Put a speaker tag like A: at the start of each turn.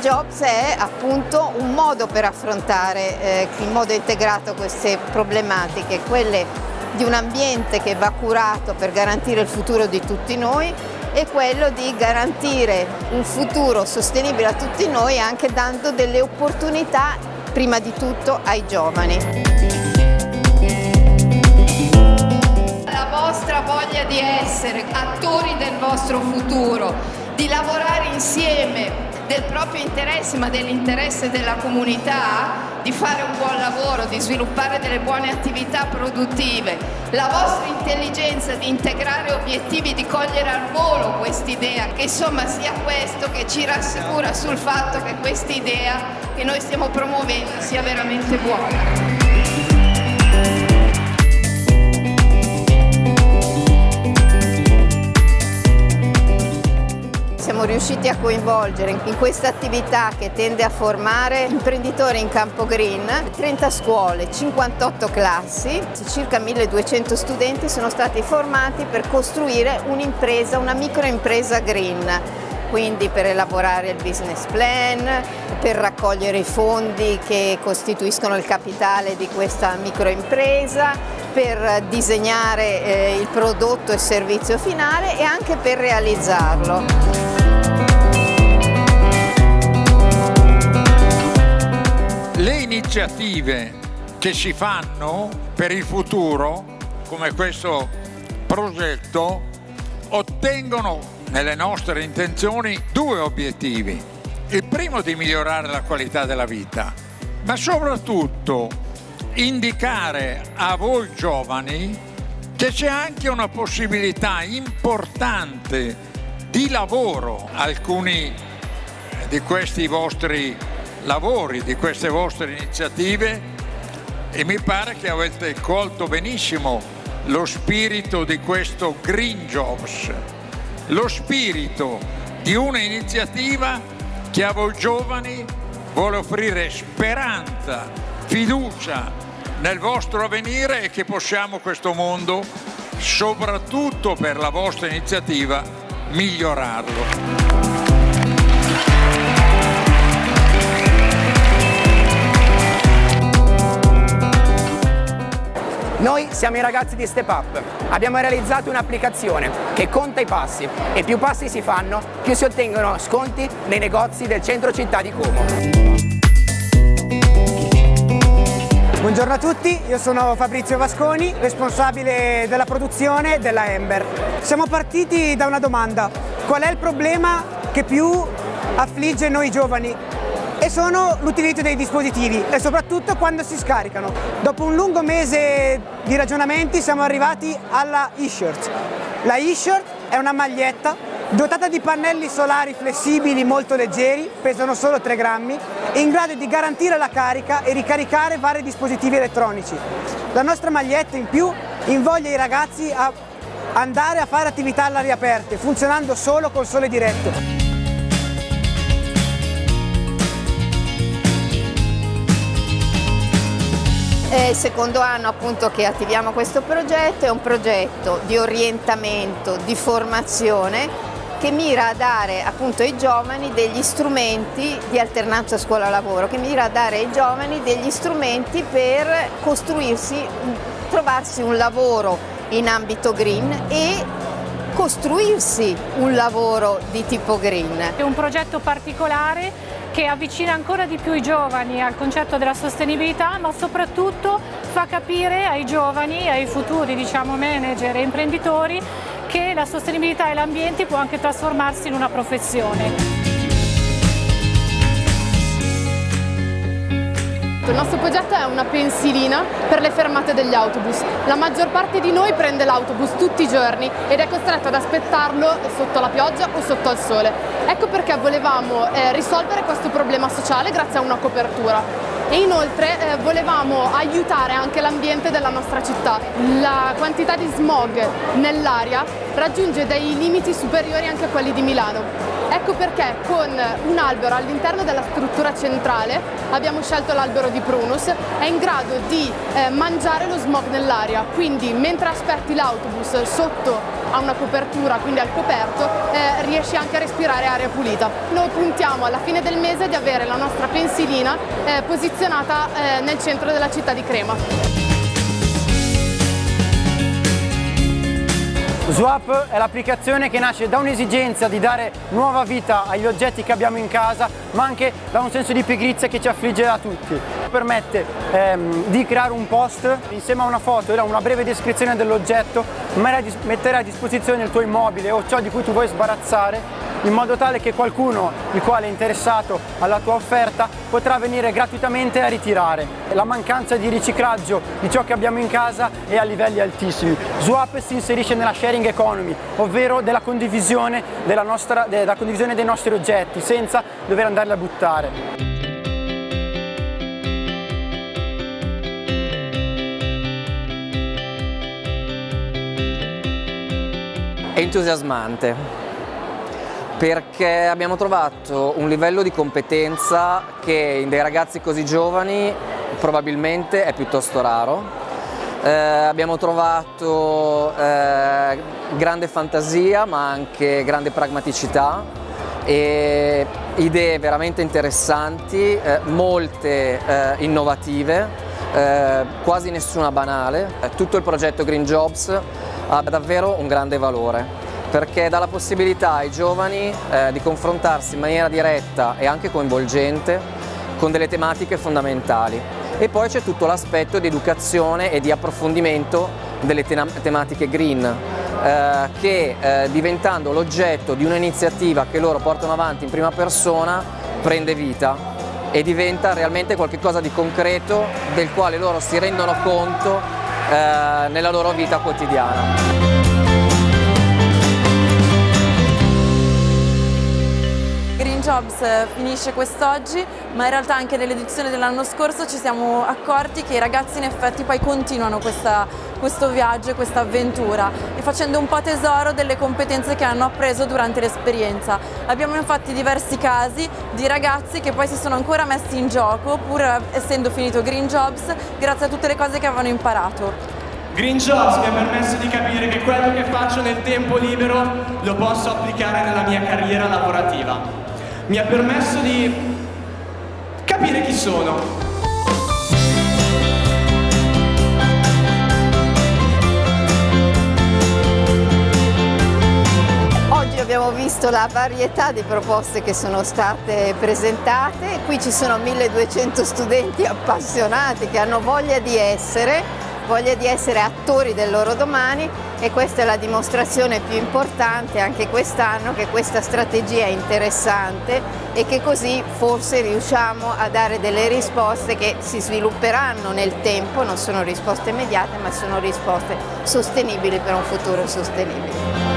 A: Jobs è appunto un modo per affrontare eh, in modo integrato queste problematiche, quelle di un ambiente che va curato per garantire il futuro di tutti noi e quello di garantire un futuro sostenibile a tutti noi anche dando delle opportunità prima di tutto ai giovani.
B: La vostra voglia di essere attori del vostro futuro, di lavorare insieme del proprio interesse ma dell'interesse della comunità, di fare un buon lavoro, di sviluppare delle buone attività produttive, la vostra intelligenza di integrare obiettivi, di cogliere al volo quest'idea, che insomma sia questo che ci rassicura sul fatto che quest'idea che noi stiamo promuovendo sia veramente buona.
A: Siamo riusciti a coinvolgere in questa attività che tende a formare imprenditori in campo green, 30 scuole, 58 classi, circa 1200 studenti sono stati formati per costruire un'impresa, una microimpresa green quindi per elaborare il business plan, per raccogliere i fondi che costituiscono il capitale di questa microimpresa, per disegnare eh, il prodotto e servizio finale e anche per realizzarlo.
C: Iniziative che si fanno per il futuro, come questo progetto, ottengono nelle nostre intenzioni due obiettivi. Il primo di migliorare la qualità della vita, ma soprattutto indicare a voi giovani che c'è anche una possibilità importante di lavoro. Alcuni di questi vostri lavori, di queste vostre iniziative e mi pare che avete colto benissimo lo spirito di questo Green Jobs, lo spirito di un'iniziativa che a voi giovani vuole offrire speranza, fiducia nel vostro avvenire e che possiamo questo mondo, soprattutto per la vostra iniziativa, migliorarlo.
D: Siamo i ragazzi di Step Up. Abbiamo realizzato un'applicazione che conta i passi e più passi si fanno, più si ottengono sconti nei negozi del centro città di Como.
E: Buongiorno a tutti, io sono Fabrizio Vasconi, responsabile della produzione della Ember. Siamo partiti da una domanda, qual è il problema che più affligge noi giovani sono l'utilizzo dei dispositivi e soprattutto quando si scaricano. Dopo un lungo mese di ragionamenti siamo arrivati alla e-shirt. La e-shirt è una maglietta dotata di pannelli solari flessibili molto leggeri, pesano solo 3 grammi, in grado di garantire la carica e ricaricare vari dispositivi elettronici. La nostra maglietta in più invoglia i ragazzi a andare a fare attività all'aria aperta, funzionando solo col sole diretto.
A: È il secondo anno appunto che attiviamo questo progetto, è un progetto di orientamento, di formazione che mira a dare appunto ai giovani degli strumenti di alternanza scuola-lavoro, che mira a dare ai giovani degli strumenti per costruirsi, trovarsi un lavoro in ambito green e costruirsi un lavoro di tipo green.
F: È un progetto particolare che avvicina ancora di più i giovani al concetto della sostenibilità, ma soprattutto fa capire ai giovani, ai futuri diciamo, manager e imprenditori che la sostenibilità e l'ambiente può anche trasformarsi in una professione.
G: Il nostro progetto è una pensilina per le fermate degli autobus. La maggior parte di noi prende l'autobus tutti i giorni ed è costretto ad aspettarlo sotto la pioggia o sotto al sole. Ecco perché volevamo eh, risolvere questo problema sociale grazie a una copertura e inoltre eh, volevamo aiutare anche l'ambiente della nostra città. La quantità di smog nell'aria raggiunge dei limiti superiori anche a quelli di Milano. Ecco perché con un albero all'interno della struttura centrale, abbiamo scelto l'albero di Prunus, è in grado di eh, mangiare lo smog nell'aria, quindi mentre aspetti l'autobus sotto a una copertura, quindi al coperto, riesci anche a respirare aria pulita. Noi puntiamo alla fine del mese di avere la nostra pensilina eh, posizionata eh, nel centro della città di Crema.
H: Swap è l'applicazione che nasce da un'esigenza di dare nuova vita agli oggetti che abbiamo in casa, ma anche da un senso di pigrizia che ci affligge da tutti. Permette ehm, di creare un post insieme a una foto e una breve descrizione dell'oggetto, mettere a disposizione il tuo immobile o ciò di cui tu vuoi sbarazzare in modo tale che qualcuno il quale è interessato alla tua offerta potrà venire gratuitamente a ritirare. La mancanza di riciclaggio di ciò che abbiamo in casa è a livelli altissimi. Swap si inserisce nella sharing economy, ovvero della condivisione, della nostra, della condivisione dei nostri oggetti senza dover andarli a buttare.
I: È entusiasmante perché abbiamo trovato un livello di competenza che in dei ragazzi così giovani probabilmente è piuttosto raro. Eh, abbiamo trovato eh, grande fantasia ma anche grande pragmaticità e idee veramente interessanti, eh, molte eh, innovative, eh, quasi nessuna banale. Tutto il progetto Green Jobs ha davvero un grande valore perché dà la possibilità ai giovani eh, di confrontarsi in maniera diretta e anche coinvolgente con delle tematiche fondamentali. E poi c'è tutto l'aspetto di educazione e di approfondimento delle tematiche green, eh, che eh, diventando l'oggetto di un'iniziativa che loro portano avanti in prima persona prende vita e diventa realmente qualcosa di concreto del quale loro si rendono conto eh, nella loro vita quotidiana.
J: Jobs eh, finisce quest'oggi, ma in realtà anche nell'edizione dell'anno scorso ci siamo accorti che i ragazzi in effetti poi continuano questa, questo viaggio e questa avventura e facendo un po' tesoro delle competenze che hanno appreso durante l'esperienza. Abbiamo infatti diversi casi di ragazzi che poi si sono ancora messi in gioco pur essendo finito Green Jobs grazie a tutte le cose che avevano imparato.
K: Green Jobs mi ha permesso di capire che quello che faccio nel tempo libero lo posso applicare nella mia carriera lavorativa mi ha permesso di capire chi sono.
A: Oggi abbiamo visto la varietà di proposte che sono state presentate, qui ci sono 1200 studenti appassionati che hanno voglia di essere voglia di essere attori del loro domani e questa è la dimostrazione più importante anche quest'anno che questa strategia è interessante e che così forse riusciamo a dare delle risposte che si svilupperanno nel tempo, non sono risposte immediate ma sono risposte sostenibili per un futuro sostenibile.